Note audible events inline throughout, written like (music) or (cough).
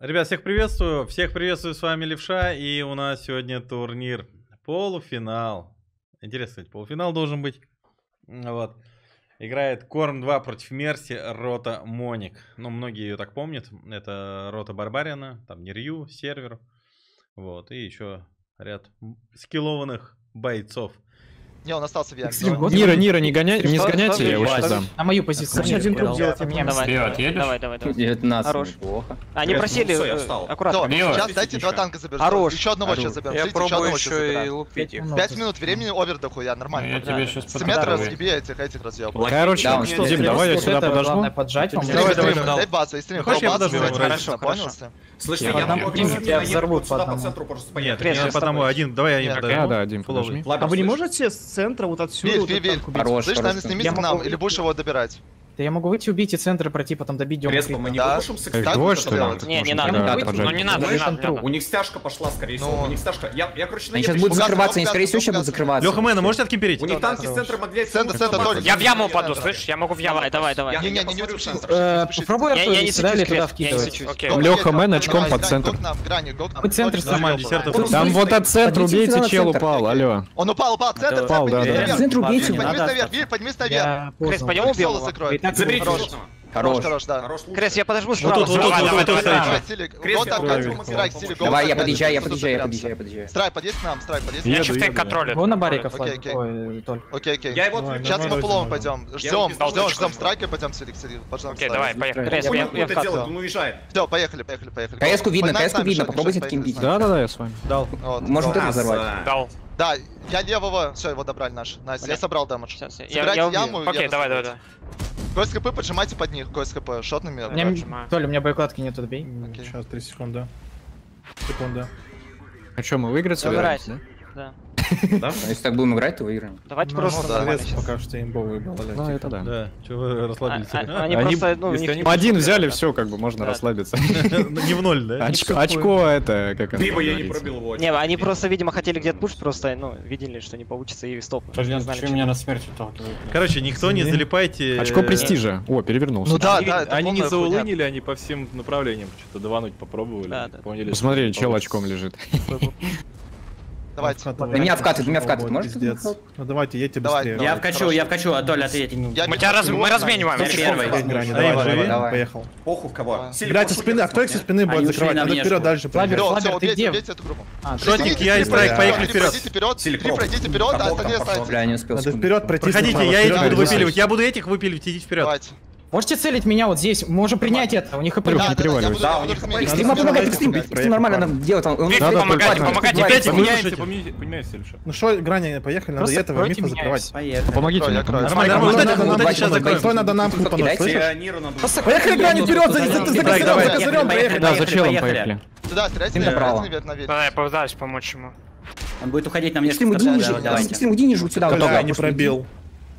Ребят, всех приветствую. Всех приветствую, с вами Левша. И у нас сегодня турнир. Полуфинал. Интересно, ведь полуфинал должен быть. Вот. Играет Корм 2 против Мерси, Рота Моник. Ну, многие ее так помнят. Это Рота Барбарина, там Нерью, Сервер. Вот, и еще ряд скиллованных бойцов. Не, он остался в яме. Нира, Нира, не гоняй не сгоняйте, я его сейчас дам. На мою позицию. Короче, один круг делать, мне Давай, давай, давай. давай 19. Хорош. Плохо. Они просили, аккуратно. Сейчас дайте два танка заберу. Хорош. Еще одного сейчас заберу. Я пробую еще и лупить их. Пять минут времени овер дохуя, нормально. Ну, я тебе сейчас подхожу. Сметр разъеби этих, этих разъеб. Короче, Дим, давай я сюда подожду. Поджать вам. Давай, давай, дай баса, и стрим. Хочешь, я подожду? Хорошо, понял? Слышь, я нам тебя взорвут по одному. Я по одному, один, давай я один. Да, да, один, подожди. А вы не можете с центра, вот отсюда. Бей, вот бей, бей. Слышь. Нами сними к или будешь его добирать? Да я могу выйти, убить и центр пройти, потом добить Диома. Кресло, мы не да. пушим с двое, что ли? Не, не надо, да, выйти, ну не надо, не надо. У них стяжка пошла, скорее всего, ну, у них стяжка. Я, я короче, на Они сейчас будут закрываться, они, скорее всего, сейчас будут закрываться. Леха, Мэна, можете откимперить? У них танки с центра могли... Центр, центр, только. Я в яму упаду, слышишь? Я могу в яму, давай, давай. Не, не, э, не, не, Попробуй Артур, далее туда вкидывать. Леха, Мэн, очком под центр. Мы центр сломали. Там вот от центра убейте, чел упал, алло. Он упал, упал, центр, центр, да. Центр убейте. Поднимись наверх, поднимись наверх. Крис, пойдем убил его. Заберите хорош. Хорош. Хорош, да. Хорош Крес, я подожму ну справа. Вот тут, вот тут, вот тут, Крес, Давай, я подъезжаю, я подъезжаю, я подъезжаю, я подъезжаю. Страйп, подъезд к нам, страйп, подъезд. Я чифтейк контроля. Вон на бариков. Окей, окей. Окей, окей. Я его Сейчас мы плом пойдем. Ждем, ждем, ждем страйка, пойдем, Сирик, Сирик. Окей, давай, поехали. Крес, я в катку. Он уезжает. Все, поехали, поехали, поехали. КС-ку видно, КС-ку видно, попробуйте откимбить. Да, да, да, я с вами. Дал. Может это взорвать. Дал. Да, я левого, все, его добрали наш. Настя, я собрал дамаж. Собирайте яму. Окей, давай, давай, давай. Кость хп поджимайте под них, кость хп, шотными. У. Толя, у меня боекладки нет, отбей. Сейчас, 3 секунды. Секунда. А что, мы выиграть собираемся, да? да. Да? А если так будем играть, то выиграем. Давайте ну, просто ну, нормально сейчас. пока что имбовые балалайки. Ну, типа. это да. Да, чего вы расслабились? А, а, они, просто, ну, если они... Типа один взяли, все, как бы, можно расслабиться. (laughs) Ну, не в ноль, да? Очко, это, как оно Либо я не пробил его Не, они просто, видимо, хотели где-то пушить, просто, ну, видели, что не получится, и стоп. Почему меня на смерть толкнули? Короче, никто не залипайте. Очко э, престижа. О, перевернулся. Ну да, да. Они не заулынили, они по всем направлениям что-то давануть попробовали. Поняли. Посмотрели, чел очком лежит. (laughs) Давайте. Вкатывай. На меня вкаты, на меня вкаты, ты можешь? Пиздец. Ну давайте, едьте быстрее. Давай, я вкачу, хорошо. я вкачу, Атоль, ответь. Я мы тебя раз... мы размениваем. Я первый. Грани. Давай, давай, живи, давай. поехал. Похуй в кого. Блять, со спины, а кто их со спины будет закрывать? Надо вперед дальше. Флабер, Флабер, ты где? А, Шотник, я и Страйк, поехали вперед. Три пройдите вперед, а остальные остаются. Бля, не успел. Надо вперед пройти. Проходите, я этих буду выпиливать, я буду этих выпиливать, идите вперед. Давайте. Можете целить меня вот здесь, можем принять это, у них хп. Да, не переваливайся. Да, у них хп. Экстрим помогает, экстрим, экстрим нормально нам делает. Экстрим помогать. помогайте, опять меняемся, поменяйся лучше. Ну что, Грани, поехали, надо этого мифа закрывать. Помогите мне. Нормально, вот это, вот это сейчас закроем. Стой, надо нам путануть, слышишь? Поехали, Грани, вперед, за козырем, за козырем, поехали. Да, за челом поехали. Сюда, стреляйте, направо. Давай, попытаюсь помочь ему. Он будет уходить на мне. Экстрим, иди ниже, Экстрим, иди ниже, сюда. Да, не пробил.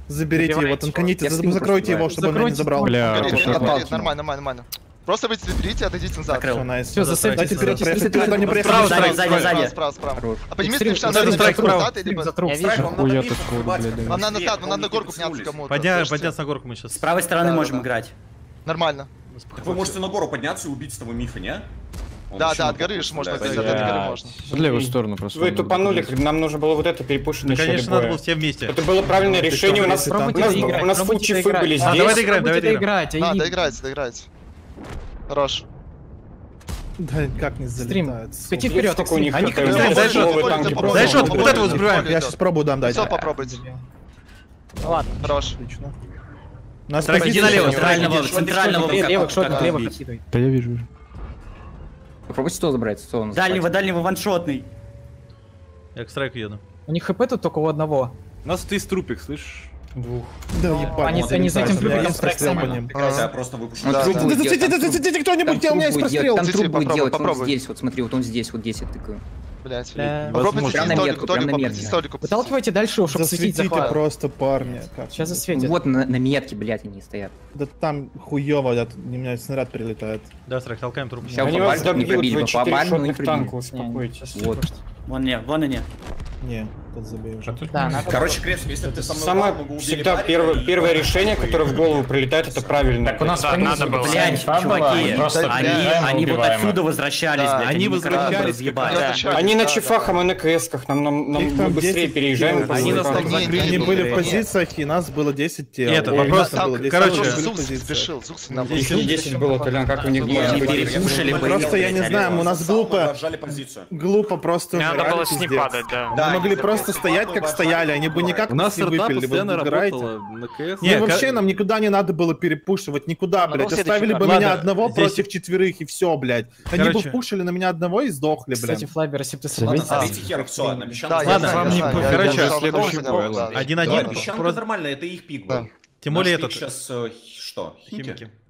Заберите Забивайте его, танканите, за закройте его, чтобы он не забрал. Бля, нормально, нормально, нормально. Просто вы заберите, отойдите назад. Закрыл. Все, засейвьте. Дайте вперед проехать. Справа, сзади, сзади. Справа, справа. А подними стрим, сейчас надо страйк справа. Затрул. Страйк, Вам надо назад, вам надо горку подняться кому-то. Подняться на горку мы сейчас. С правой стороны можем играть. Нормально. Вы можете на гору подняться и убить с того мифа, не? Да, да, от горы же можно, от этой горы можно. В левую сторону просто. Вы тупанули, нам нужно было вот это перепушить. Да, конечно, надо было все вместе. Это было правильное ну, решение, у нас у нас фул чифы были здесь. А, давай доиграем, давай доиграем. Да, доиграйте, доиграйте. Хорош. Да, как не залетают. Стрим, хоти вперед, так у них. Они как не дай дай шот, вот это вот сбиваем. Я сейчас пробую дам дать. Все, попробуйте. Ну ладно. Хорош. Отлично. Нас Тройди налево, центрального, центрального. Левых шотник, левых Да я вижу уже. Попробуйте 100 забрать, 100 он Дальнего, дальнего, ваншотный. Я к страйку еду. У них хп тут только у одного. У нас ты трупик, слышишь? Двух. Да, ебать. Они, они с этим трупиком страйксами. Я просто выпущу. Да, кто-нибудь, у меня есть прострел. Там труп будет делать, он здесь, вот смотри, вот он здесь, вот 10 тыкаю. Блять. Попробуйте столику, метку, прям на столику, метку. столику. Выталкивайте дальше, чтобы светить Засветите захват. просто, парни. Как? Сейчас засветит. Вот на, на метке, блядь, они стоят. Да там хуёво, да, у меня снаряд прилетает. Да, Страйк, толкаем труп. Сейчас Они по вас добьют, пробили, вы по четыре шотных танка, пробили. успокойтесь. Вот. Вон не, вон они. Не этот забей уже. Да, надо Короче, Крест, если ты со мной Самое был, угу, всегда парень, первое, первое решение, которое в голову прилетает, это правильно. Так у нас да, надо было. Блядь, чуваки, просто они, они вот отсюда возвращались, да, блядь, они возвращались, ебать. Они на чефахах и на кэсках, нам, нам, нам мы быстрее переезжаем. Они нас там закрыли. Они были в позициях, и нас было 10 тел. Нет, вопрос, короче. спешил, Еще 10 было, Толян, как у них перепушили. Просто я не знаю, у нас глупо, глупо просто Надо было с ним падать, да. Мы могли просто просто стоять, как стояли, они бы никак нас не выпили, бы выгораете. Не, вообще нам никуда не надо было перепушивать, никуда, блядь. Оставили бы меня одного против четверых и все, блядь. Они бы пушили на меня одного и сдохли, блядь. Кстати, Флайбер, если ты согласен... Забейте хер, все, ладно, Ладно, короче, следующий бой. Один-один. Песчанка нормально, это их пик был. Тем более этот. сейчас э, что? Химики.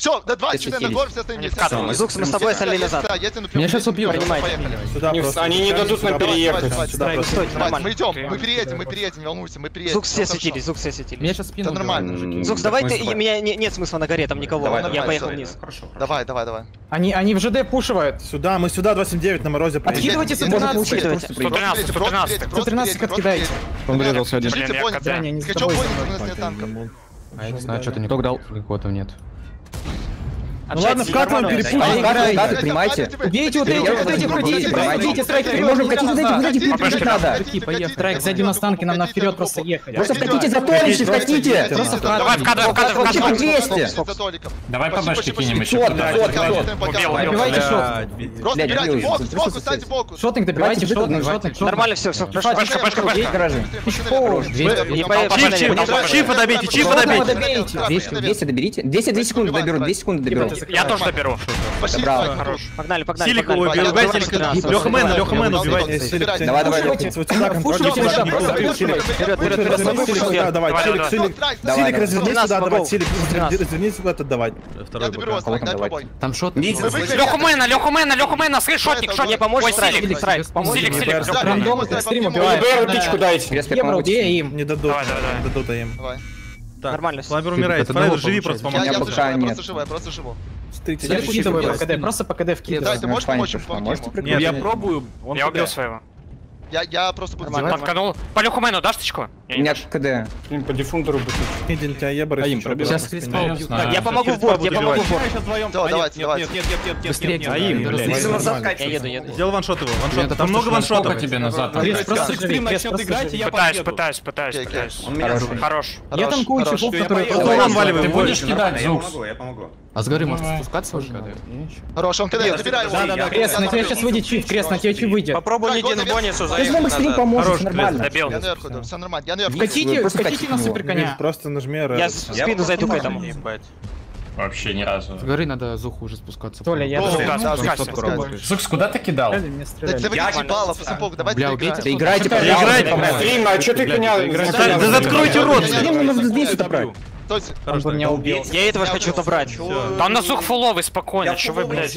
Все, до 24 на горб, все остальные. Зукс, мы с тобой остальные назад. Я тебя сейчас убью. Поехали. Они не дадут нам переехать. Сюда просто. Мы идем, мы переедем, мы переедем, не волнуйся, мы переедем. Зукс все светились, Зукс все светились. Меня сейчас спину нормально. Зукс, давай ты, меня нет смысла на горе, там никого. Я поехал вниз. Хорошо. Давай, давай, давай. Они, они в ЖД пушивают. Сюда, мы сюда 29 на морозе. Откидывайте 113. 113, 113. 113 откидайте. Он вырезался один. Блин, я не с тобой. А я не знаю, что-то никто дал. Какого-то нет. Ну ладно, вкатываем перепутку. Играйте, понимаете? Убейте вот этих, вот этих, ходите, проходите, страйк вперед. Можем катить, вот эти, вот эти, надо. Страйк, сзади нас танки, нам на вперед просто ехать. Просто вкатите за Толичев, вкатите. Давай вкатывай, вкатывай, вкатывай. 200. Давай по башке кинем еще. 500, 500, Добивайте шот. Просто бирайте, боку, кстати, боку. Шотник добивайте, шотник, шотник. Нормально все, все, хорошо. Башка, башка, башка. Чифа добейте, чифа добейте. 200 доберите. 200 секунд доберут, 2 секунды доберут. Я тоже заберу. Спасибо. Хорош. Погнали, погнали. Силика убивайте. Леха Мэна, Леха Мэна убивайте. Давай, давай, Леха. Сюда контроль. Силик, сюда давай. Силик, силик. Силик, разверни сюда давай. Силик, разверни сюда отдавать. Второй бой. Там шот. Леха Мэна, Леха Мэна, Леха Мэна. Слышь, шотник, шотник. Помочь, Силик, Силик. Силик, Силик. Рандом стрим убивает. Евро, дайте. Не дадут. Не дадут им. Давай. Так, Нормально. Пламбер умирает. Это Павел, живи просто, помоги. Я, я, я нет. просто живу, я просто живу. Стык, я, я вкидываю по просто по КД вкидываю. Да, ты можешь помочь? Можете Нет, я пробую. Он я убил своего. Я, я просто буду... Танканул. По люхумену дашь тычку? Нет, КД. Блин, по дефунтеру бы. Идин, тебя а я брать. Аим, пробил. Сейчас кристалл. Я помогу в борт, я помогу в борт. Сейчас вдвоем. Да, давайте, давайте. Нет, нет, нет, нет, Быстрее, нет. Аим, блядь. Я еду, еду. Сделал ваншот его, ваншот. Там много ваншотов. тебе назад. Крис, просто экстрим начнет играть, и я Пытаюсь, пытаюсь, пытаюсь, пытаюсь. Он меня Хорош. Я там кучу, который... Ты будешь кидать, Зукс? Я помогу, я помогу. А с горы может спускаться уже? Хорош, он кидает, забирай его. Да, да, да, крест, на тебя сейчас выйдет чиф, крест, на тебя чиф выйдет. Попробуй не Дин Бонису заехать. Ты же нам стрим поможешь, нормально. Я наверху, все нормально, я наверху. Вкатите, вкатите на супер коня. Просто нажми РФ. Я спину зайду к этому. Вообще ни разу. С горы надо зуху уже спускаться. Толя, я Сукс, куда ты кидал? Я кидал, пацанпок, давайте Бля, убейте. Да играйте, пожалуйста. Играйте, Стрим, а что ты коня? Да заткройте рот. Стрим надо здесь отобрать. Стойте. Хорошо. Меня убил. Я этого хочу добрать. Да на сух фуловый спокойно, что вы, блядь.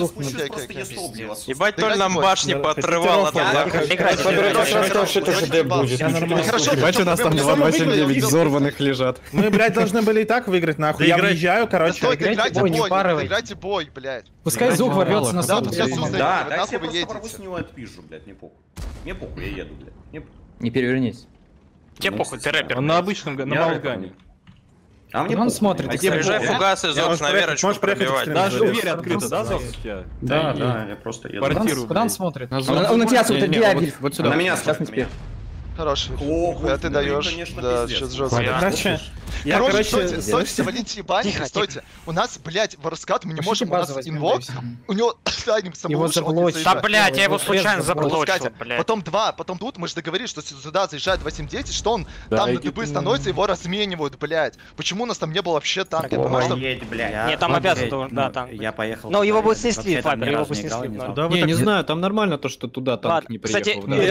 Ебать, Толь нам башни поотрывал от Ебать, у нас там 289 взорванных лежат. Мы, блядь, должны были и так выиграть, нахуй. Я въезжаю, короче. Играйте бой, не парывай. играйте бой, блядь. Пускай звук ворвется на сотку. Да, да, я просто порву с него отпизжу, блядь, не похуй. Мне похуй, я еду, блядь. Не перевернись. Тебе похуй, ты рэпер. Он на обычном, на Балгане. А мне он смотрит. А приезжай фугас из Зокс на верочку Можешь пробивать. Даже дверь открыта, да, Зокс? Да, да, я просто еду. Куда он смотрит? Он на тебя смотрит, Вот сюда. На меня смотрит. Хороший. Клоп, а ты ну даешь. Да, сейчас жестко. Короче, я, короче, короче стойте, я... стойте, водите ебать, тихо, стойте. Тихо. У нас, блядь, в раскат мы не можем, у нас инвок, у него (laughs) станем самоушек. Да, блядь, я его случайно заблочил, блядь. Потом два, потом тут, мы же договорились, что сюда заезжает 8-10, что он да, там на дыбы становится, его разменивают, блядь. Почему у нас там не было вообще танка? Потому что... Нет, там обязан, да, ну, там. Я поехал. Но его бы снесли, Фабер, его бы снесли. Да, не знаю, там нормально то, что туда танк не приехал. Кстати,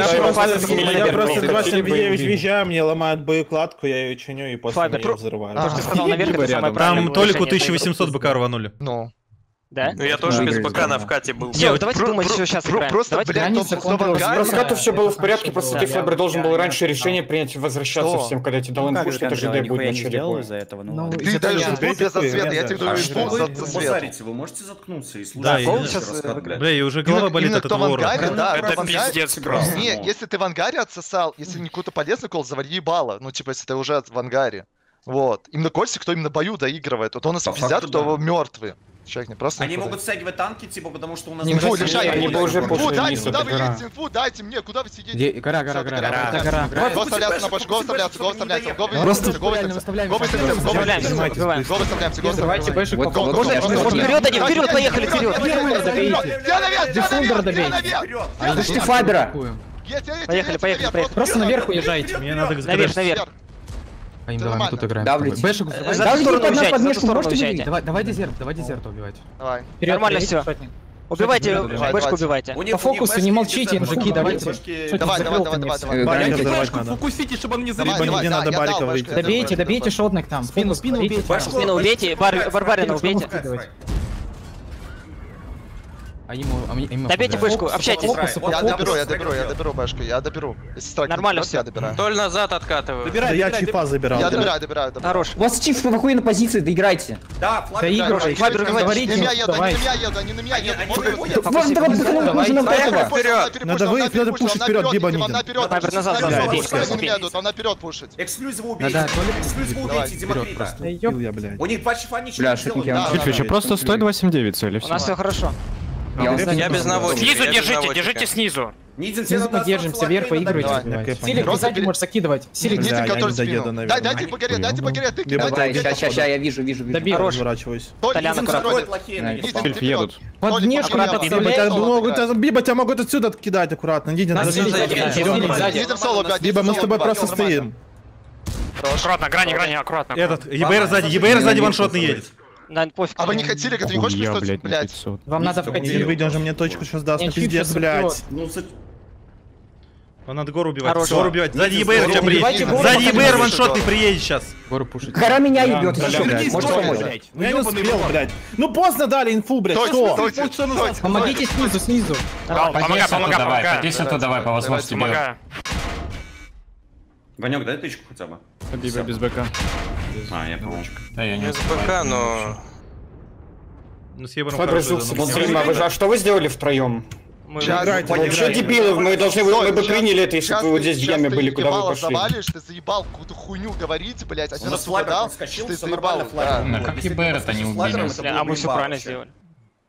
я просто 29 веща, мне ломают боекладку, я ее чиню и после Ладно, ее взрываю. А, ты а, сказал, наверх это самое Там Толику 1800 быка рванули. Ну. Да? Ну я тоже без БК на вкате был. Все, давайте думать, что сейчас играем. Просто, блядь, Раскату все было в порядке, просто ты, Флэбер, должен был раньше решение принять возвращаться всем, когда ну, тебе дал инфу, что это ЖД будет на черепу. Ты даешь инфу для засвета, я тебе даю инфу за засвет. Вы можете заткнуться и слушать? Да, э, Бля, и уже голова болит от этого да. Это пиздец типа, просто. Не, если ты в ангаре отсосал, если не какой-то полезный кол, завали ебало. Ну, типа, если ты уже в ангаре. Вот. Именно Кольси, кто именно бою доигрывает. Вот он нас пиздят, кто мертвый. Человек не просто. Они могут стягивать танки, типа, потому что у нас. Инфу, держай, они бы уже Инфу, дайте, куда вы едете, инфу, дайте мне, куда вы сидите. Гора, гора, гора, гора, гора. Го выставляться на баш, го выставляться, го выставляться, го выставляться, го выставляться, го выставляться, го выставляться, го выставляться. Давайте го выставляться. Вперед один, вперед, поехали, вперед. Я наверх, Дефендер добей. А ты штифайдера. Поехали, поехали, поехали. Просто наверх уезжайте. Мне надо Наверх, наверх. Они давай, мы тут играем. Давлите. Бэшек Давай, давай дезерт, давай дезерт убивать. Давай. Нормально все. Убивайте, бэшку убивайте. По фокусу, не молчите, мужики, давайте. Давай, давай, давай, давай, фокусите, чтобы он не забил. Надо Добейте, добейте шотных там. Спину, спину убейте. Спину убейте, барбарина убейте. А ему, а мне, а ему Добейте фокус, бэшку, общайтесь. Фокусы, я фокусы, доберу, я доберу, я доберу бэшку, я доберу. Если Нормально все. Я добираю. Толь назад откатываю. Добирай, да добирай, я чипа забирал. Я добираю, добираю. Хорош. У вас чиф какой на позиции, доиграйте. Да, флаг. Да играй, Фабер, говорите. На меня еду, они на меня еду, они на меня еду. Вот, давай, давай, давай. Надо выйти, надо пушить вперед, где бандит. Фабер, назад, назад. Там наперед пушить. Эксклюзиву убейте. Эксклюзиву убейте, Демокрита. У них два чифа ничего не сделали. Просто 129 цели. У нас все хорошо. Я, я без наводчика. Снизу держите, держите снизу. Ниндзин, снизу поддержимся держимся, вверх поигрывайте. Силик, ну, ты сзади можешь закидывать. Силик, Ниндзин, который спину. Дай, дайте погореть, дайте погореть. Ты сейчас, сейчас, я вижу, вижу, вижу. Добей. Хорош. Толян, аккуратно. Сильф едут. Поднежку Либо тебя могут отсюда откидать аккуратно. Ниндзин, Либо мы с тобой просто стоим. Аккуратно, грани, грани, аккуратно. Этот, ЕБР сзади, ЕБР сзади ваншотный едет. Наверное, пофиг. А вы не хотели, когда ты не хочешь Хуя, блядь? Вам надо входить. Не выйдем же мне ну точку сейчас даст, пиздец, блядь. Ну, вам надо гору убивать. Хорошо. Гору убивать. Сзади ЕБР тебя приедет. Сзади ЕБР ваншот ты приедешь сейчас. Гору пушить. Гора меня ебет еще. Помочь? Ну я не успел, блядь. Ну поздно дали инфу, блядь. Что? Помогите снизу, снизу. Помогай, помогай, помогай. Садись это давай, по возможности. Помогаю. Ванек, дай тычку хотя бы. Без БК. А, я понял. Да, я не Без но... Ну, с ебаном Подразился. Вот, блин, а вы а что вы сделали втроем? Мы сейчас, играйте. Что дебилы, мы должны, мы, бы приняли это, если бы вы вот здесь в яме были, куда вы пошли. завалишь, ты заебал какую-то хуйню говорите, блять, а сейчас сука ты заебал. Да, а как ЕБР это не убили. А мы все правильно сделали.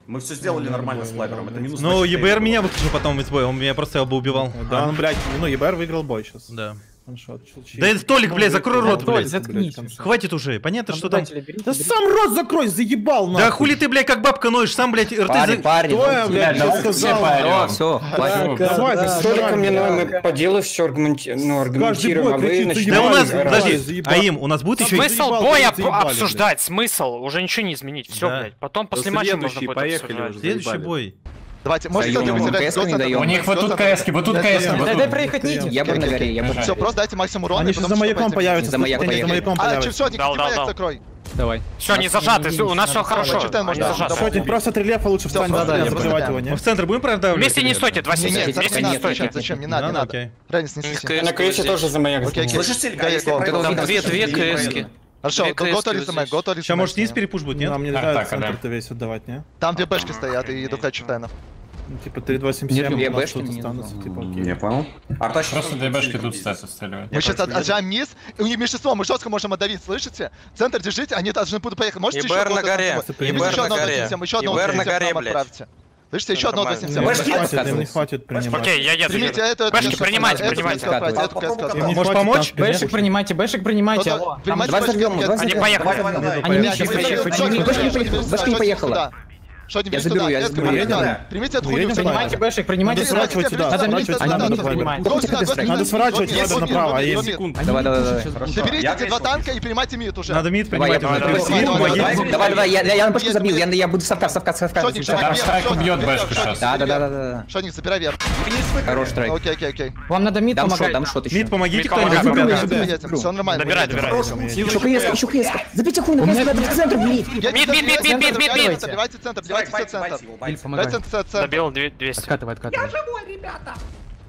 Мы все сделали нормально с флайбером, это минус. Ну, ЕБР меня выключил потом из боя, он меня просто бы убивал. Ну, да, ну, блядь, ну, ЕБР выиграл бой сейчас. Да. Да это Толик, ну, блядь, закрой ну, рот, блядь. Ну, заткнись. Хватит уже, понятно, что там... Да сам рот закрой, заебал, нахуй. Да хули ты, блядь, как бабка ноешь, сам, блядь, рты... Парень, парень, я, блядь, что сказал? Все, Давай, с Толиком мне мы по делу все аргументируем, а вы начинаете... Да у нас, подожди, а им, у нас будет еще... Смысл боя обсуждать, смысл, уже ничего не изменить, все, блядь. Потом после матча можно будет обсуждать. Следующий бой. Давайте, можете кто-нибудь играть Дота? У них вот тут КСки, вот тут КСки. Дай, дай проехать нити. Я бы на горе, я бы Все, просто дайте максимум урона. Они еще за маяком появятся. За маяком появятся. А, чем все, Никита, маяк закрой. Давай. Все, не зажаты, у нас все хорошо. Не зажаты. Сотень, просто трилепа лучше встань Да, не взрывать его, нет? В центр будем продавливать? Вместе не стойте, два нет. вместе не стойте. Зачем, не надо, не надо. Ренис, не стойте. На крыше тоже за маяк. Слышишь, Там две две КСки. Хорошо, готовили СМЭ, готовили СМЭ. Сейчас, может, низ перепуш будет, нет? Нам не а, нравится центр-то весь отдавать, не? Там две бэшки стоят и дохачу тайнов. Ну, типа 3277 Нет, у нас тут останутся, типа окей. Я понял. А точно просто ДБшки тут статы стреливают. Мы сейчас отжаем низ, у них меньшинство, мы жестко можем отдавить, слышите? Центр держите, они должны будут поехать. Можете еще на горе, ИБР на горе, ИБР на горе, блядь. Слышите, еще одно 87. Им не хватит принимать. Окей, я еду. Примите эту, эту. Бэшки принимайте, принимайте. Можешь помочь? Бэшек принимайте, бэшек принимайте. Алло. Они поехали. Они поехали. Бэшки не поехала. Что, не я заберу, я заберу. Примите эту хуйню. Принимайте бэшек, принимайте сворачивать сюда. Надо милить надо принимать. Надо сворачивать сюда направо. Давай, давай, давай. Заберите эти два танка и принимайте мид уже. Надо мид принимать. Давай, давай, я на бэшку забил, я буду совка, совка, совка. Шотник, Дарстрайк убьет бэшку сейчас. Да, да, да, да. Шотник, забирай вверх. Хорош трайк. Окей, окей, окей. Вам надо мид помогать. Дам шот еще. Мид помогите кто-нибудь. Все нормально. Добирай, добирай. Еще хеска, еще хеска. Забейте хуй на центр, блин. Мид, мид, мид, мид, мид, мид. Забивайте центр, Давайте все центр. Биль, помогай. Давайте центр. Добил 200. Откатывай, откатывай. Я живой, ребята!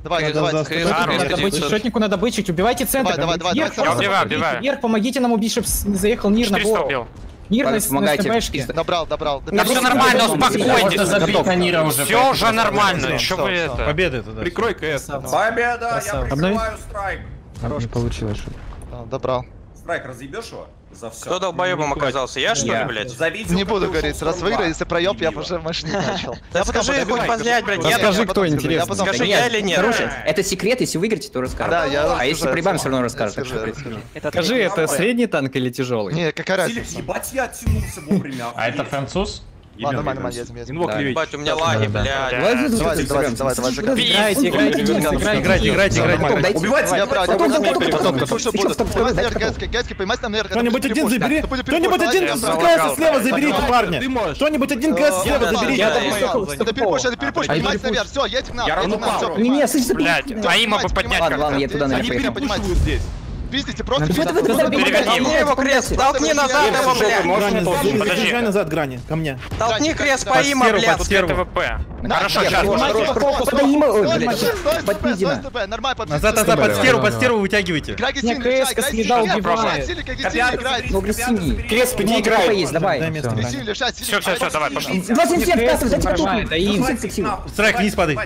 Давай, давай, давай. Надо бычить, шотнику надо бычить, убивайте центр. Давай, давай, давай. Я убиваю, убиваю. Нир, помогите нам убить, чтобы не заехал Нир на голову. Нир на СМшке. Добрал, добрал. Да все нормально, успокойтесь. Все уже нормально, еще вы это. Победа это. Прикрой КС. Победа, я призываю страйк. Не получилось, Добрал страйк разъебешь его за все. Кто долбоебом ну, оказался? Я что ли, блядь? Завидел, не буду говорить, раз выиграю, если проеб, я уже машину начал. Да скажи, хоть позлять, блядь. Скажи кто интересно. Скажи, я или нет. Короче, это секрет, если выиграете, то расскажу. Да, я А если проебаем, все равно расскажу. Скажи, это средний танк или тяжелый? Не, какая разница? Ебать, я оттянулся вовремя. А это француз? Ладно, нормально, нормально, едем, едем. Инвок левить. Бать, у меня лаги, блядь. давай, давай, давай, давай. Играйте, играйте, играйте, играйте, играйте. Убивайте. Я прав, я потом, потом, потом, что будет. Гайски, поймать нам наверх. Кто-нибудь один забери. Кто-нибудь один с ГС слева заберите, парни. Кто-нибудь один ГС слева заберите. Это перепуш, это перепуш, поймать наверх. Все, едь к нам. Я равно Не, не, слышите, блядь. А им бы поднять как-то. Ладно, я туда наверх поехал. Они перепушивают здесь пиздите, просто... Толкни его, назад блядь. Подъезжай назад, Грани, ко мне. Толкни крест по има, блядь. Под ТВП. Хорошо, сейчас. Назад, назад, под стеру, под стеру вытягивайте. Не, крест, следа убивает. Ну, агрессивнее. Крест, ну, не ну, играй. Давай. Все, все, все, давай, пошли. Страйк, вниз падай.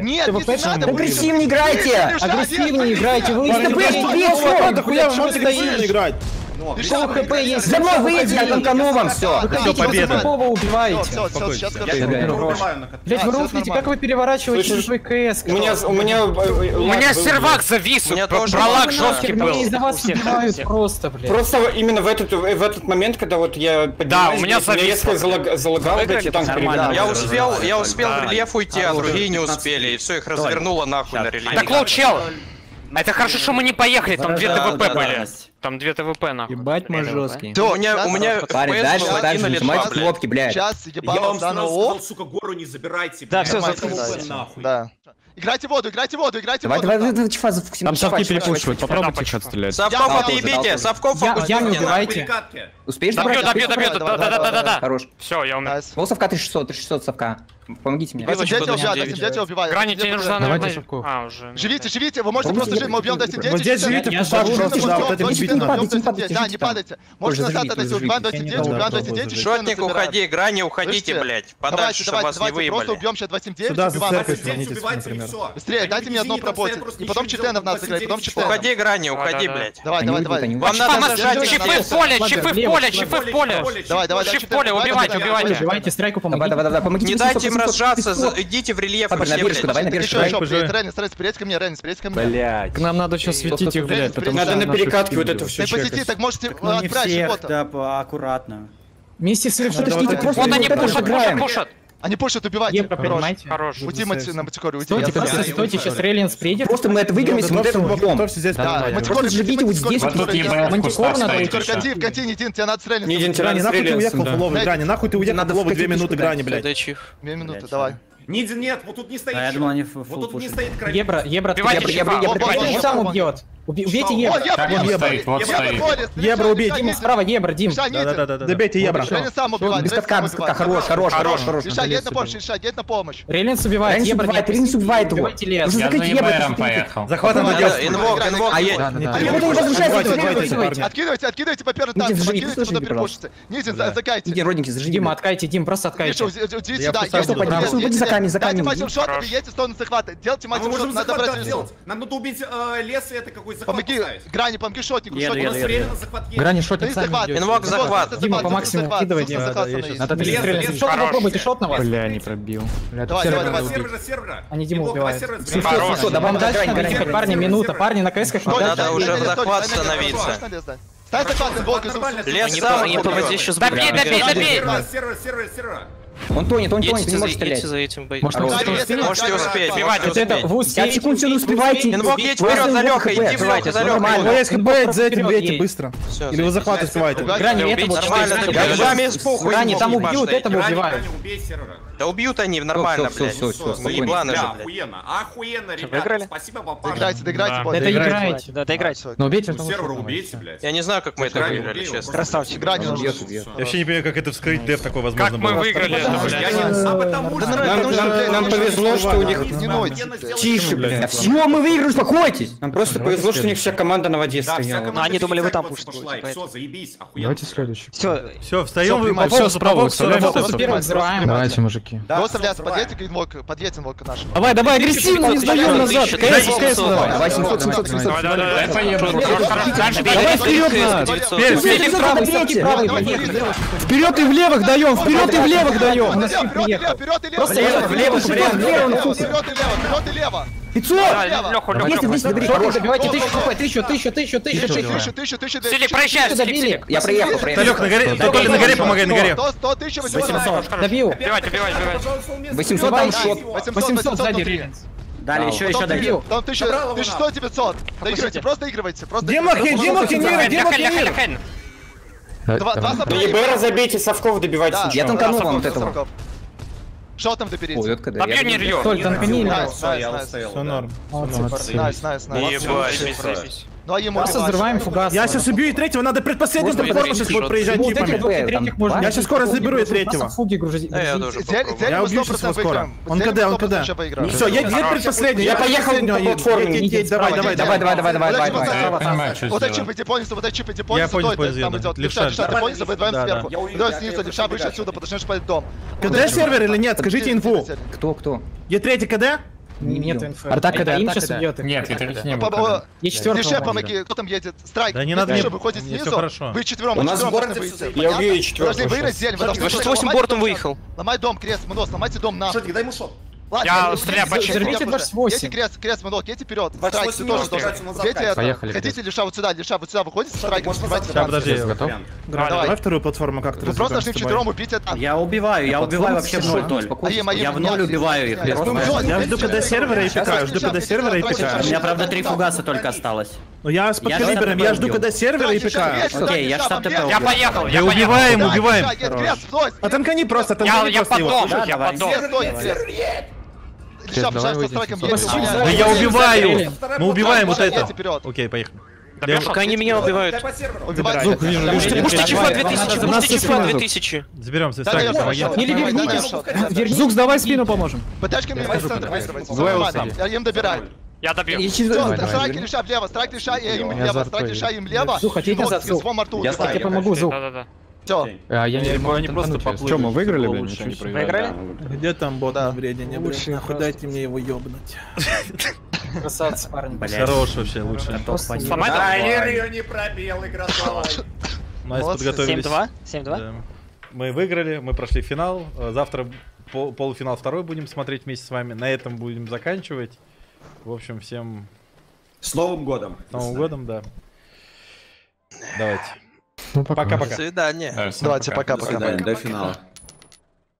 Нет, не надо. Агрессивнее играйте. Агрессивнее играйте. Вы не какой дохуя в мотик играть? Пол хп есть. За мной выйди, я танкану вам все. Все, победа. Попова убиваете. Блять, вы руфните, как вы переворачиваете свой КС? У меня, у меня, э, э, у меня сервак завис, пролаг жесткий был. Меня из-за вас убивают просто, блядь. Просто именно в этот, в этот момент, когда вот я... Да, у меня завис. Резко залагал, блядь, танк Я успел, я успел в рельеф уйти, а другие не успели, и все, их развернуло нахуй на рельеф. Так, лоу, чел, ну, это хорошо, что мы не поехали, там две ТВП были. Там две ТВП нахуй. Ебать мы жесткие. Да, у меня, у меня Парень, дальше, дальше, нажимайте кнопки, блядь. Сейчас, ебал, Я вам сразу сказал, сука, гору не забирайте, Да, все, заткнулся. Да. Играйте воду, играйте воду, играйте воду. Давай, давай, давай, чифа, зафокусим. Там совки перепушивают, попробуйте чат стрелять. Совков отъебите, совков фокус. Я не убивайте. Успеешь добрать? Добью, добью, добью, да-да-да-да-да. Хорош. Все, я умер. Ну, совка 3600, 3600 совка. Помогите мне. Взять его, взять его, убивай. Грани, тебе нужна Давайте А, уже. А, живите, живите, вы можете просто жить, мы убьем до 10 Вот здесь живите, в кустах да, вот это действительно. Да, не падайте. Можете назад отойти, убиваем до 10, убиваем до 10. Шотник, уходи, Грани, уходите, блядь, подальше, чтобы вас не выебали. Просто убьем сейчас 27 Сюда за церковь звоните, например. Быстрее, дайте мне одно пропотить. И потом читенов надо сыграть, потом читенов. Уходи, Грани, уходи, блядь. Давай, давай, давай. Вам надо сжать. Чипы в поле, чипы в поле, чипы в поле. Давай, давай, чипы в поле, убивайте, убивайте. Убивайте, страйку помогите. Не дайте этим разжаться, идите в рельеф. Папа, на биржку, давай на биржку. Еще, еще, Ренни, старайся, перейдь ко мне, Ренни, старайся ко мне. Блять. К нам надо сейчас светить их, блядь, потому что... Надо на перекатке вот это все чекать. так можете отправить кого-то. Да, аккуратно. Вместе с Ревшитой, что ты просто... Вот они пушат, пушат, пушат. Они пошут убивать. Епка, понимаете? Хорош. У Тимати на Матикоре, у Стойте, просто стойте, сейчас Релианс придет. Просто мы это выиграем, если мы это вдвоем. Да, Матикоре, живите вот здесь. Матикоре надо идти. Кати, не Нидин, тебе надо стрелять. Нидин, Тирани, нахуй ты уехал в Грани, нахуй ты уехал в ловы, две минуты, Грани, блядь. Две минуты, давай. Нидин нет, вот тут не стоит. Я думал, они Вот тут не стоит кровь. Ебра, Ебра, Ебра, Ебра, Ебра, Ебра, Ебра, Ебра, Ебра, Ебра, Ебра, Ебра, Ебра, Ебра, Ебра, Ебра, Ебра, Ебра, Убейте Ебра. Ебра, убей, Дим, справа, Ебра, Дим. Добейте Ебра. сам убивает. Без катка, без катка, хорош, хорош, хорош, хорош. Решай, едь на помощь, решай, едь на помощь. Релинс убивает, Ебра убивает, Релинс убивает его. Я за Ебром поехал. Захватывай на девушку. Инвок, инвок. А я... Откидывайте, откидывайте по первой танцу, откидывайте, потом перепушите. Низин, закайте. Иди, родники, зажги. Дима, откайте, Дим, просто откайте. Удивите, да. Я что, поднимаюсь, за камень, за камень. Делайте мастер-шот, бейте в сторону захвата. Делайте мастер-шот, надо брать Нам надо убить лес, это какой захват Помоги, поставить. грани, помоги шотнику, Еду, У шотнику. нас еду, есть. Грани шотник сами захват. идет. Инвок, захват. Дима, по максимуму кидывай, Дима. Да, Надо Лес, перестрелять. лес, Шот попробуйте, шот на вас. Бля, не пробил. Давай, Бля, тут сервера, сервера. Они Диму убивают. давай, Все, все, добавим Дальше, дальше, Парни, минута, парни на кэсках. Надо уже в захват становиться. Ставь захват, волк, Иисус. Лес сам не они по убьет. воде щас Добей, добей, добей. Сервера, сервера, сервера. Он тонет, он тонет, не может стрелять. за этим бей. Может? Можете успеть, Это успеть. вы 5 успеете. секунд все не успевайте. Инвок, едь вперед за Лехой, иди вперед за Нормально. У Лехой. меня есть хп, за этим бейте быстро. Или вы захват успеваете. Грани, Да это убейте, вот нормально, Грани, Грани, там убьют, этого убивают. убей сервера. Да убьют они, нормально, блядь. всё, всё, спокойно. Заебаны же, Бля, блядь. охуенно, охуенно, ребята. выиграли? Спасибо, папа. Доиграйте, доиграйте, Да. бот, Да доиграйте. Но убейте Ну, одного сервера убейте, блядь. Я не знаю, как мы это выиграли, честно. Красавчик. Грани. Я вообще не понимаю, как это вскрыть деф такой возможно Как мы выиграли А потому Да что... Нам- повезло, что у них-. Тише, блядь. Все, мы выиграли, успокойтесь. Нам просто повезло, что у них вся команда на воде стояла. Ну, они думали, вы там пушите Все, заебись, охуенно. Давайте следующий. Все, Все, встаем, вы по справа. Давайте, мужики. Просто, блядь, подъедьте инвок, подъедьте инвок нашему. Давай, давай, агрессивно, не сдаем назад. КС, КС, давай. Давай, 700, 700, 700. Давай, давай, давай, поехали. Давай вперед давай, Вперед и в левых даем, вперед и в левых даем. Вперед, вперед и лево, вперед и лево. Просто лево, влево, Вперед влево, лево, влево. вперед и лево, вперед и лево. 500. Леху, Леху, Если Леху. здесь добери, Хорош. добивайте тысячу хп, тысячу, тысячу, тысячу, тысячу, Тысячу, тысячу. тысячу, тысячу, Силик, тысячу. проезжай, Силик, Добили. Я проехал, проехал. Лех, на горе, да, Коля, на горе помогай, на горе. 100, 100, 1800. Добил. Убивать, убивать, убивать. 800 там шот. 800, 800 сзади. Дали, еще, еще добил. Там 1000, 1100, 900. Доигрывайте, просто доигрывайте. Просто Демахи, доигрывайте. демахи, Нира, Лехань, Два два собрали. ЕБР забейте, совков добивайте Да, Я да, вам вот совков, этого. Что там О, доберите? когда Добью я- не рьё. Толь, танкани. Найс, найс, найс. Все да. норм. Найс, найс, найс. Ебать, заебись. Ну ему убивать. взрываем фугас. Я сейчас убью и третьего, надо предпоследний, форма сейчас будет проезжать типами. Я сейчас скоро заберу и третьего. Фуги грузи. Да, я Я убью 100% сейчас его скоро. Он КД, он 100% КД. Все, едь предпоследний, я поехал по платформе. Давай, давай, Давай, давай, давай, давай, давай, Вот давай. эти Вот эти чипы депонятся, вот эти чипы депонятся, понял, то это там идет. Левша, Левша, левша да. депонится, мы двоем Да, да. сверху. Давай снизу, левша, выше отсюда, подождешь под дом. КД сервер или нет? Скажите инфу. Кто, кто? Е третий КД? Нет инфы. Артака, Это да, им сейчас убьет их. Нет, таких не По- Я четвертого. Левша, помоги, кто там едет? Страйк. Да не надо Если мне- вы ходите мне всё снизу, хорошо. вы четвером, У нас выйти. Я убью и Вы четвёртого должны выиграть сейчас. зелень, вы должны 28 ломать бортом выехал. Ломай дом, крест, Мудос, ломайте дом на. Шотик, дай ему шот. Я стреляю по чеку. Взорвите 28. Едьте крест, крест, Мудос, едьте вперед. 28 Страйк, ты тоже можно должен. катится. это. Поехали, Ходите, левша, вот сюда, левша, вот сюда выходите, страйк, Может, Сейчас, танк. подожди. Готов? Давай. Вторую платформу как-то Вы просто должны вчетвером убить это. Я убиваю, я убиваю вообще в ноль, Толь. А им, а им, Я в ноль убиваю их. Я Ну, Я жду, когда сервера и пикаю, жду, когда сервера и пикаю. У меня, правда, три фугаса только осталось. Ну я с Я подкалибером, я жду, когда сервера и пикаю. Окей, я штаб ТП Я поехал, я Я убиваем, Да, убиваем. левша, едет, крест, стой, А танкани просто, Я, танкани я просто его. потом, Да, я потом. Левша, пожалуйста, меня- Да я убиваю! Мы убиваем вот это. Окей, поехали. Добил. Пока они меня убивают. Пушьте чифа давай, 2000, давай, пушьте чифа давай. 2000. Заберемся, Да, Страйк, Левша, помоги. Левша, Или давай, верните. давай, Левша. Верните. Зук, давай спину поможем. Подачка мне в центр. Я им добираю. Я добью. И через- Все, Давай, страйк леша влево, страйк леша и им влево, страйк леша им влево. Зух, хотите Вот, назад, с Зух? Я тебе помогу, Зух. Да-да-да. Все. А я не Они просто поплыли. Что, мы выиграли, блин? Лучше не Выиграли? Где там бот Да. блин? Лучшие Нахуй дайте мне его ёбнуть. Красавцы, парни. Хорош вообще, лучше. Там. ее не пробил, игра Nice Молодцы. подготовились. 7-2? 7-2? Да. Мы выиграли, мы прошли финал. Завтра пол- полуфинал второй будем смотреть вместе с вами. На этом будем заканчивать. В общем, всем С Новым годом. с Новым годом, да. Давайте. Ну, Пока-пока. До свидания. Давайте, До пока-пока. свидания, до финала.